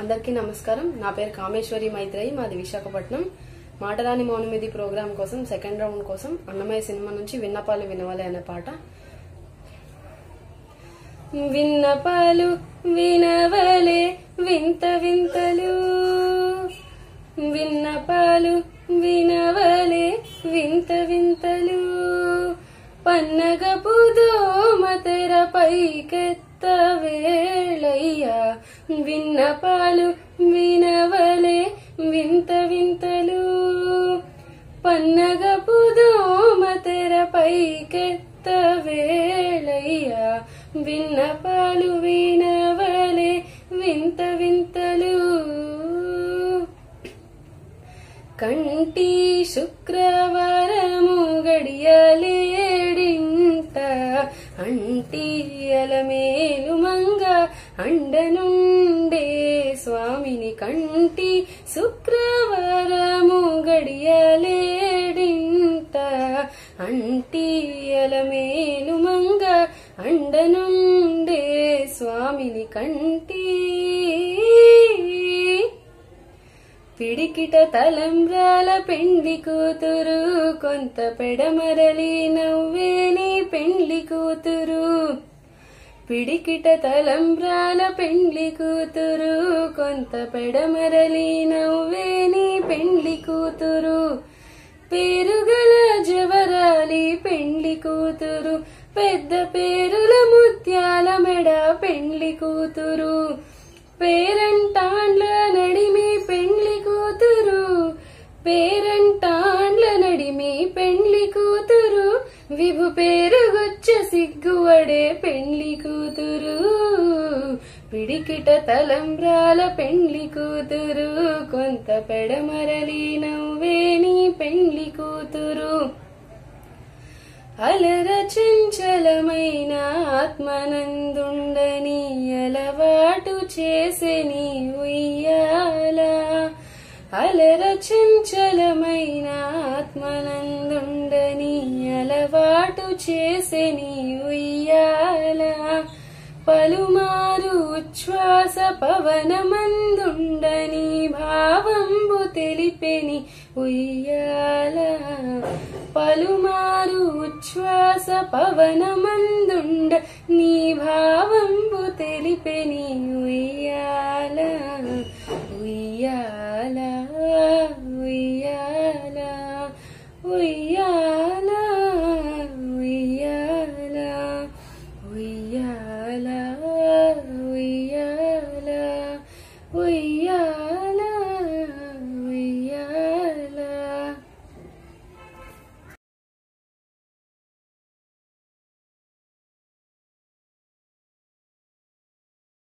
అందరికీ నమస్కారం. నా పేరు కామేశ్వరి మైత్రేయి మాది విశాఖపట్నం. మాటరాని మౌనమిది ప్రోగ్రాం కోసం సెకండ్ రౌండ్ కోసం అన్నమయ్య సినిమా నుంచి విన్నపాలు వినవలే అనే పాట. విన్నపాలు వినవలే వింత వింతలు. విన్నపాలు వినవలే వింత వింతలు. పన్నగపు దోమతెర పైకెత్తవే. వేళయ్యా విన్నపాలు వినవలే వింత వింతలు. పన్నగపు దోమతెర పైకెత్త వేళయ్యా. విన్నపాలు వినవలే వింత వింతలు. కంటి శుక్రవారం అండనుండే స్వామిని కంటి శుక్రవారము గడియలేడింత. అంటీయలమేను మంగ అండనుండే స్వామిని కంటి. పిడికిట తలంబ్రాల పెండ్లి కూతురు కొంత పెడమరలి నవ్వేని పెండ్లి కూతురు. పిడికిట తలంబ్రాల పెండ్లి కూతురు కొంత పెడమరలి నవ్వేని పెండ్లి కూతురు. పేరుగల జవరాలి పెండ్లి కూతురు పెద్ద పేరుల ముత్యాల మెడ పెండ్లి కూతురు. పేరంటాండ్ల నడిమి పెండ్లి కూతురు పేరంటాండ్ల నడిమి పెండ్లి కూతురు. విభు పేరుగొచ్చ సిగ్గువడే పెండ్లి కూతురు. పిడికిట తలంబ్రాల పెండ్లి కూతురు. కొంత పెడమరలి నవ్వేని పెండ్లి కూతురు. అలర చంచలమైన ఆత్మనందుండు అలర ఆత్మనందుండని అలవాటు చేసెని ఉయ్యాల పలుమారు ఉచ్ఛ్వాస పవనమందుండని భావంబు తెలిపెని ఉయ్యాల. పలుమారు ఉచ్ఛ్వాస పవనమందుండ నీ భావంబు తెలిపెని ويا لا ويا